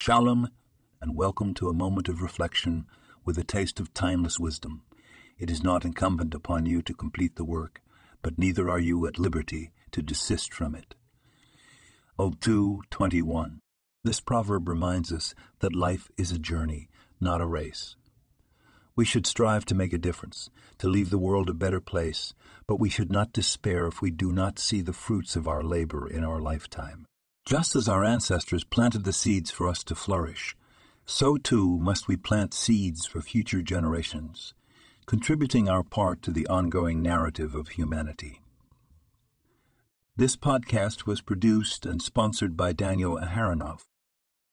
Shalom, and welcome to a moment of reflection with a taste of timeless wisdom. It is not incumbent upon you to complete the work, but neither are you at liberty to desist from it. O 2:21. This proverb reminds us that life is a journey, not a race. We should strive to make a difference, to leave the world a better place, but we should not despair if we do not see the fruits of our labor in our lifetime. Just as our ancestors planted the seeds for us to flourish, so too must we plant seeds for future generations, contributing our part to the ongoing narrative of humanity. This podcast was produced and sponsored by Daniel Aharonoff